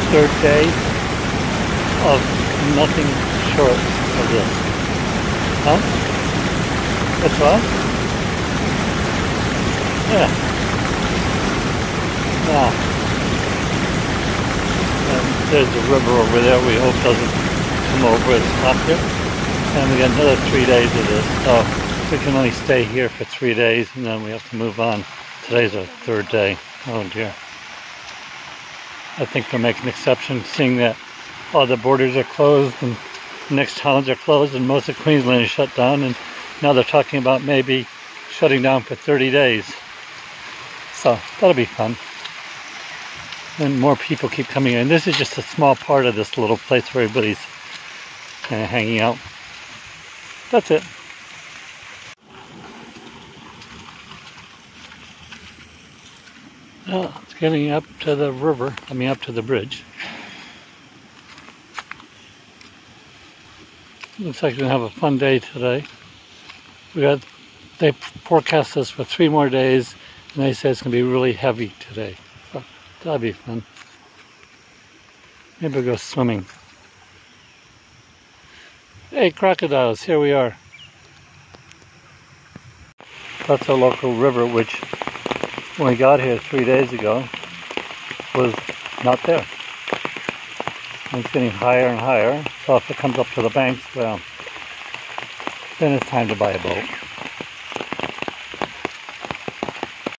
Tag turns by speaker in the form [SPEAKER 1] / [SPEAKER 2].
[SPEAKER 1] third day of nothing short of this. Huh? That's what? Yeah. Yeah. And um, there's a river over there we hope doesn't come over and stop here. And we got another three days of this. So we can only stay here for three days and then we have to move on. Today's our third day. Oh dear. I think they're making an exception seeing that all the borders are closed and next towns are closed and most of Queensland is shut down and now they're talking about maybe shutting down for 30 days. So that'll be fun. And more people keep coming in. This is just a small part of this little place where everybody's kind of hanging out. That's it. Well, it's getting up to the river, I mean up to the bridge. Looks like we're gonna have a fun day today. We got, they forecast us for three more days and they say it's gonna be really heavy today. So that'll be fun. Maybe we'll go swimming. Hey crocodiles, here we are. That's a local river which when we got here three days ago was not there. And it's getting higher and higher. So if it comes up to the banks, well, then it's time to buy a boat.